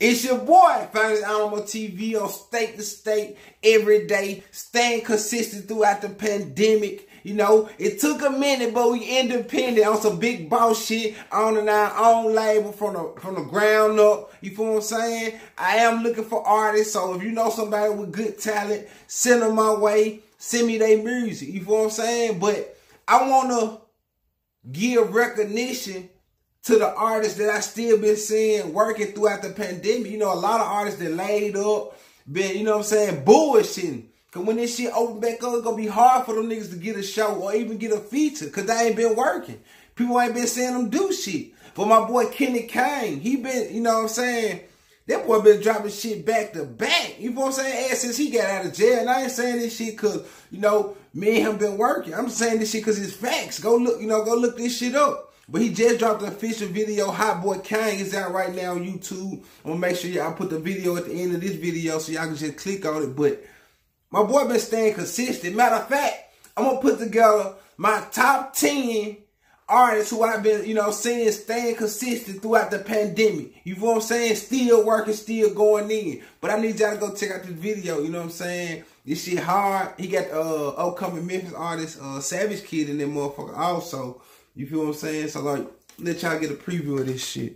It's your boy, Famous Animal TV on state to state every day, staying consistent throughout the pandemic. You know, it took a minute, but we independent on some big boss shit, owning our own label from the from the ground up. You feel what I'm saying? I am looking for artists, so if you know somebody with good talent, send them my way. Send me their music. You feel what I'm saying? But I wanna give recognition to the artists that I still been seeing working throughout the pandemic. You know, a lot of artists that laid up, been, you know what I'm saying, bullshitting. Cause when this shit open back up, it's gonna be hard for them niggas to get a show or even get a feature. Cause they ain't been working. People ain't been seeing them do shit. But my boy Kenny Kane, he been, you know what I'm saying, that boy been dropping shit back to back. You know what I'm saying? Ever since he got out of jail. And I ain't saying this shit cause, you know, me and him been working. I'm saying this shit cause it's facts. Go look, you know, go look this shit up. But he just dropped an official video. Hot Boy Kane is out right now on YouTube. I'm gonna make sure y'all put the video at the end of this video so y'all can just click on it. But my boy been staying consistent. Matter of fact, I'm gonna put together my top 10 artists who I've been, you know, seeing staying consistent throughout the pandemic. You know what I'm saying? Still working, still going in. But I need y'all to go check out this video. You know what I'm saying? This shit hard. He got uh upcoming Memphis artist uh Savage Kid in that motherfucker also. You feel what I'm saying? So like, let y'all get a preview of this shit.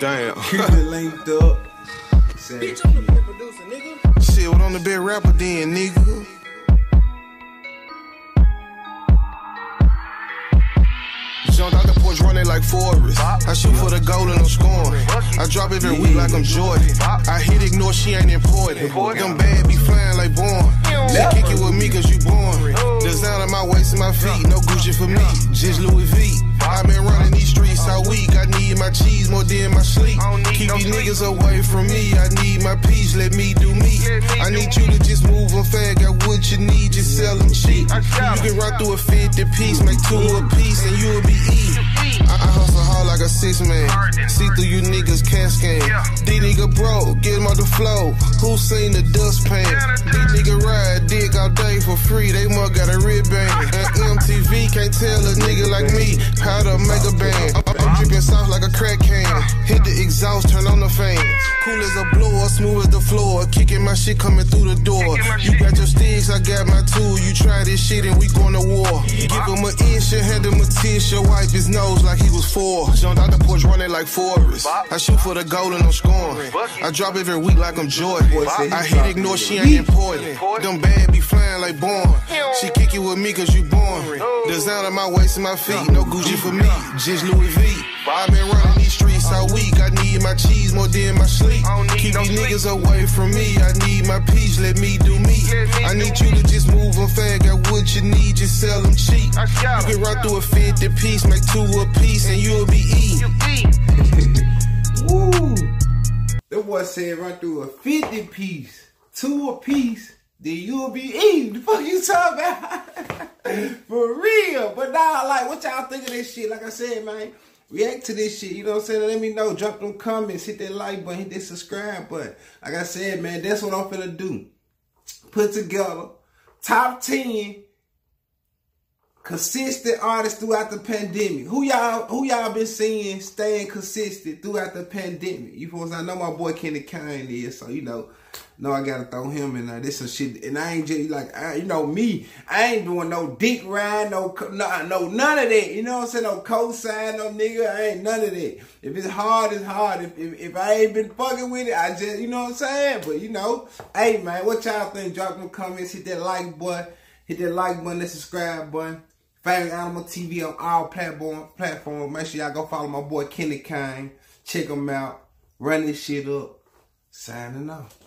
Damn. Keep it linked up. Bitch, I'm the producer, nigga. Shit, what on the bed rapper then, nigga? Jumped out the porch running like Forrest. I shoot for the goal and I'm scoring. I drop every week like I'm Jordan. I hit ignore, she ain't important. Them bad be flying like born. She kick it with me sleep. Keep these niggas away from me. I need my peace, let me do me. I need you to just move them fag. Got what you need, just sell them cheap. You can run through a 50 piece, make two a piece, and you'll be eating. I, I hustle hard like a six man. See through you niggas cash game. D nigga bro, get him on the flow. Who seen the dust pan? D nigga ride dick all day for free. They must got a rib band. And MTV can't tell a nigga like me how to make a band. I'm dripping soft like a crack can. Hit the exhaust, turn on the fan. Cool as a blower, smooth as the floor. Kicking my shit coming through the door. You got your sticks, I got my tool. You try this shit and we going to war. Give him an inch, hand him a tissue, wipe his nose like he was four. Jumped out the porch running like Forrest. I shoot for the goal and I'm scoring. I drop every week like I'm Jordan. I hit ignore, she ain't important. Them bad be flying like born. She kick it with me cause you born. Design on my waist and my feet. No Gucci for me, just Louis V. i been running these streets all week. I need my cheese more than my sleep. Keep these niggas away from me. I need my peace, let me do me. I need you to just move them fast. Got what you need, just sell them cheap. You can run through a 50 piece, make two a piece, and you'll be eating. Woo! That boy said run through a 50 piece, two a piece, then you'll be eating. The fuck you talking about? For real. But nah, like, what y'all think of this shit? Like I said, man, react to this shit. You know what I'm saying? Let me know. Drop them comments. Hit that like button. Hit that subscribe button. Like I said, man, that's what I'm finna do. Put together top 10 consistent artists throughout the pandemic. Who y'all who y'all been seeing staying consistent throughout the pandemic? You feel I know my boy Kenny Kane is, so you know, no, I gotta throw him in there. This is shit, and I ain't just like I, you know me. I ain't doing no dick ride, no no no none of that. You know what I'm saying? No cosign, no nigga. I ain't none of that. If it's hard, it's hard. If, if if I ain't been fucking with it, I just you know what I'm saying. But you know, hey man, what y'all think? Drop them comments, hit that like button, hit that like button, that subscribe button. Family Animal TV on all platform platforms. Make sure y'all go follow my boy Kenny Kane. Check him out. Run this shit up. Signing off.